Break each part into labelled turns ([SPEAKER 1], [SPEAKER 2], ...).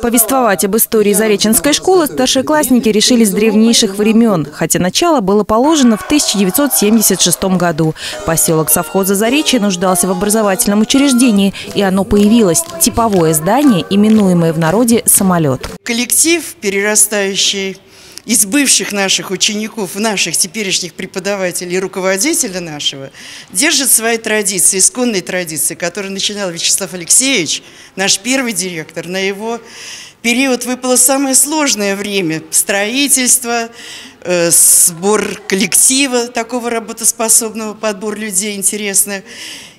[SPEAKER 1] Повествовать об истории Зареченской школы старшеклассники решили с древнейших времен, хотя начало было положено в 1976 году. Поселок совхоза Заречье нуждался в образовательном учреждении, и оно появилось – типовое здание, именуемое в народе «самолет».
[SPEAKER 2] Коллектив, перерастающий из бывших наших учеников, наших теперешних преподавателей и руководителя нашего, держит свои традиции, исконные традиции, которые начинал Вячеслав Алексеевич, наш первый директор. На его период выпало самое сложное время – строительство, э, сбор коллектива такого работоспособного, подбор людей интересных.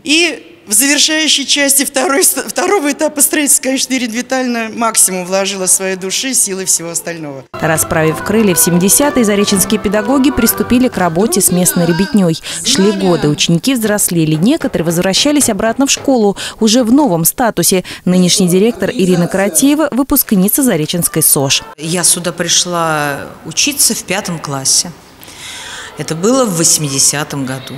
[SPEAKER 2] И в завершающей части второй, второго этапа строительства, конечно, Ирина Витальевна максимум вложила своей души, силы всего остального.
[SPEAKER 1] Расправив крылья в 70-е, зареченские педагоги приступили к работе с местной ребятней. Шли годы, ученики взрослели, некоторые возвращались обратно в школу, уже в новом статусе. Нынешний директор Ирина Каратеева – выпускница Зареченской СОЖ.
[SPEAKER 3] Я сюда пришла учиться в пятом классе. Это было в 80-м году.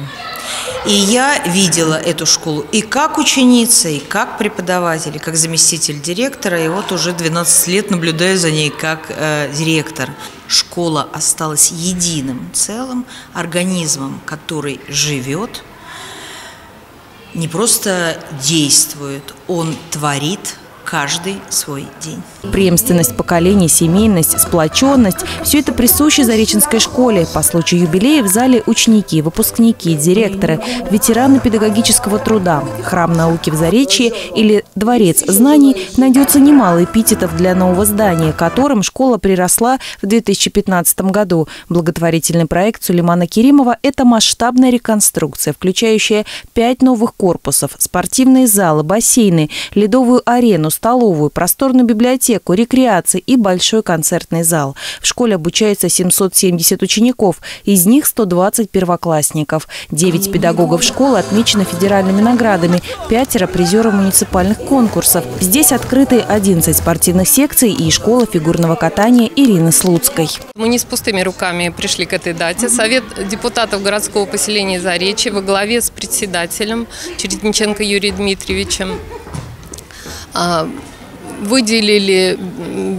[SPEAKER 3] И я видела эту школу и как ученица, и как преподаватель, и как заместитель директора, и вот уже 12 лет наблюдаю за ней как э, директор. Школа осталась единым целым организмом, который живет, не просто действует, он творит, каждый свой день.
[SPEAKER 1] Преемственность поколений, семейность, сплоченность – все это присуще Зареченской школе. По случаю юбилея в зале ученики, выпускники, директоры, ветераны педагогического труда. Храм науки в Заречье или Дворец знаний найдется немало эпитетов для нового здания, которым школа приросла в 2015 году. Благотворительный проект Сулеймана Керимова – это масштабная реконструкция, включающая пять новых корпусов, спортивные залы, бассейны, ледовую арену, столовую, просторную библиотеку, рекреации и большой концертный зал. В школе обучается 770 учеников, из них 120 первоклассников. 9 педагогов школы отмечены федеральными наградами, пятеро призеров муниципальных конкурсов. Здесь открыты 11 спортивных секций и школа фигурного катания Ирины Слуцкой.
[SPEAKER 4] Мы не с пустыми руками пришли к этой дате. Совет депутатов городского поселения Заречье во главе с председателем Чередниченко Юрием Дмитриевичем выделили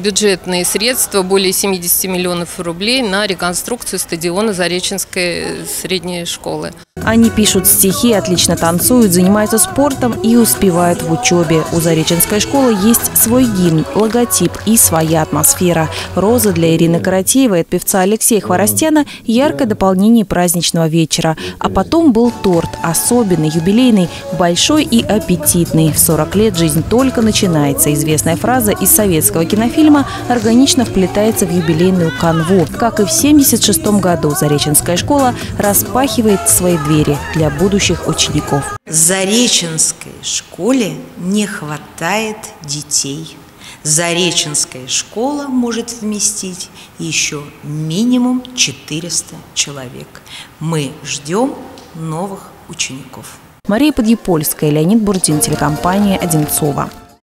[SPEAKER 4] бюджетные средства, более 70 миллионов рублей, на реконструкцию стадиона Зареченской средней школы.
[SPEAKER 1] Они пишут стихи, отлично танцуют, занимаются спортом и успевают в учебе. У Зареченской школы есть свой гимн, логотип и своя атмосфера. Роза для Ирины Каратеевой от певца Алексея Хворостяна – яркое дополнение праздничного вечера. А потом был торт, особенный, юбилейный, большой и аппетитный. В 40 лет жизнь только начинается. Известная фраза из советского кинофильма органично вплетается в юбилейную канву. Как и в 1976 году Зареченская школа распахивает свои двери для будущих учеников.
[SPEAKER 3] В Зареченской школе не хватает детей. Зареченская школа может вместить еще минимум 400 человек. Мы ждем новых учеников.
[SPEAKER 1] Мария Подъепольская, Леонид Бурдин, телекомпания «Одинцова».